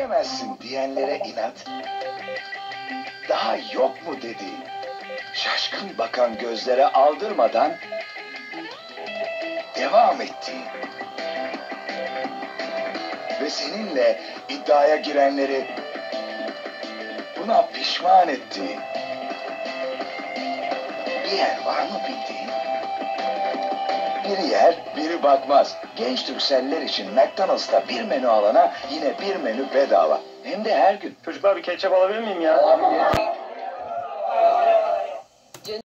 ödeyemezsin diyenlere inat. Daha yok mu dedi. Şaşkın bakan gözlere aldırmadan devam etti. Ve seninle iddiaya girenleri buna pişman etti. Bir yer var mı bildiğin? Biri yer, biri bakmaz. Genç Türkseller için McDonald's'ta bir menü alana yine bir menü bedava. Hem de her gün. Çocuklar bir ketçap alabilir miyim ya?